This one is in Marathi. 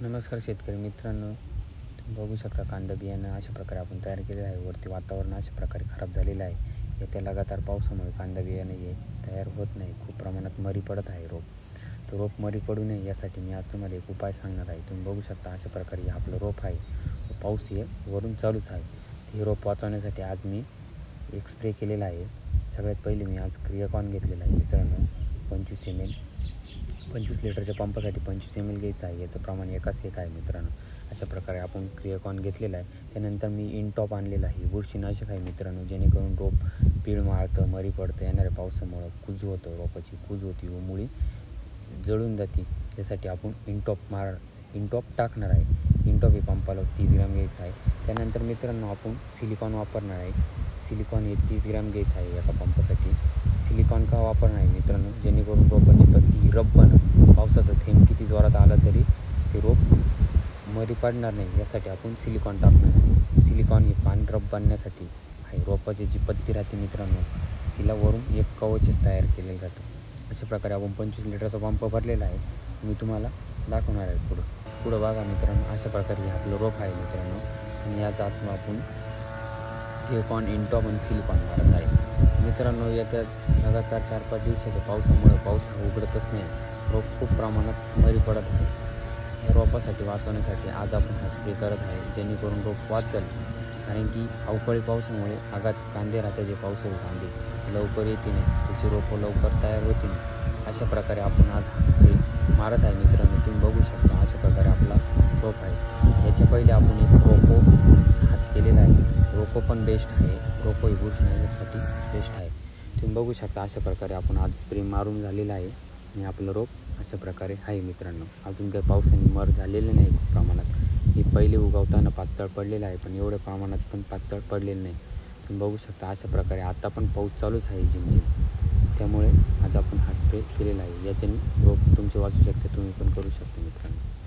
नमस्कार शेतकरी मित्रांनो. तुम्ही बघू शकता कांदा बियाणं अशा प्रकारे आपण तयार केलेलं आहे. वरती वातावरण अशा प्रकारे खराब झालेलं आहे. येत्या लगातार पावसामुळे कांदा बियाणं हे तयार होत नाही. खूप प्रमाणात मरी पडत आहे रोप. तर रोप मरी पडू नये यासाठी मी आज तुम्हाला एक उपाय सांगणार आहे. तुम्ही बघू शकता अशा प्रकारे हे आपलं रोप आहे. पाऊस हे वरून चालूच आहे. हे रोप वाचवण्यासाठी आज मी एक स्प्रे केलेला आहे. सगळ्यात पहिले मी आज क्रियाकॉन घेतलेला आहे मित्रांनो. पंचवीस एम एल पंचवीस लिटरच्या पंपासाठी पंचवीस एम एल घ्यायचं आहे. याचं प्रमाण एकाच एक आहे मित्रांनो. अशा प्रकारे आपण क्रियाकॉन घेतलेला आहे. त्यानंतर मी इनटॉप आणलेला आहे. बुरशीनाशक आहे मित्रांनो जेणेकरून रोप पीळ मारतं मरी पडतं येणाऱ्या पावसामुळं कुज होतं रोपाची कुज होती व मुळी जळून जाते. त्यासाठी आपण इनटॉप मार इनटॉप टाकणार आहे. इनटॉप हे पंपाला तीस ग्रॅम घ्यायचं आहे. त्यानंतर मित्रांनो आपण सिलिकॉन वापरणार आहे. सिलिकॉन हे तीस ग्रॅम घ्यायचं आहे एका पंपासाठी. सिलिकॉन का वापर नाही मित्रांनो. जेणेकरून रोपाची पत्ती रब बनत पावसाचा थेंब किती जोरात आला तरी ते रोप मरी पडणार नाही. यासाठी आपण सिलिकॉन टाकणार आहे. सिलिकॉन हे पान रब बांधण्यासाठी आहे. रोपाची जी पत्ती राहते मित्रांनो तिला वरून एक कवचच तयार केलेलं जातं. अशा प्रकारे आपण पंचवीस लिटरचा पंप भरलेला आहे. मी तुम्हाला दाखवणार आहे पुढं. पुढं बघा मित्रांनो अशा प्रकारे हे आपलं रोप आहे मित्रांनो. आणि याचा आतून आपण केकॉन इंटॉप आणि सिलिकॉन मारत आहे. मित्रांनो येत्या लगातार चार पाच दिवसाच्या पावसामुळे पाऊस उघडतच नाही. रोप खूप प्रमाणात मरी पडत आहे. या रोपासाठी वाचवण्यासाठी आज आपण हा स्प्रे करत आहे जेणेकरून रोप वाचल. कारण की अवकाळी पावसामुळे आगात कांदे राहते जे पाऊस कांदे. लवकर येते नाही त्याची रोपं लवकर तयार होते नाही. अशा प्रकारे आपण आज स्प्रे मारत आहे मित्रांनो तुम्ही बघू शकता अशा प्रकारे आपला रोप आहे. याच्या पहिले आपण एक रोपो हात केलेला आहे रोपो पण बेस्ट आहे. रोपो ही बुरशीनाशकसाठी बेस्ट आहे. तुम्ही बघू शकता अशा प्रकारे आपण आज स्प्रे मारून झालेला आहे. आणि आपलं रोप अशा प्रकारे आहे मित्रांनो. अजून काही पावसाने मर झालेलं नाही खूप प्रमाणात. हे पहिले उगवताना पातळ पडलेलं आहे पण एवढ्या प्रमाणात पण पातळ पडलेलं नाही. तुम्ही बघू शकता अशा प्रकारे आता पण पाऊस चालूच आहे जिमजिम. त्यामुळे आज आपण हा स्प्रे केलेला आहे. याच्याने रोप तुमचे वाचू शकते तुम्ही पण करू शकता मित्रांनो.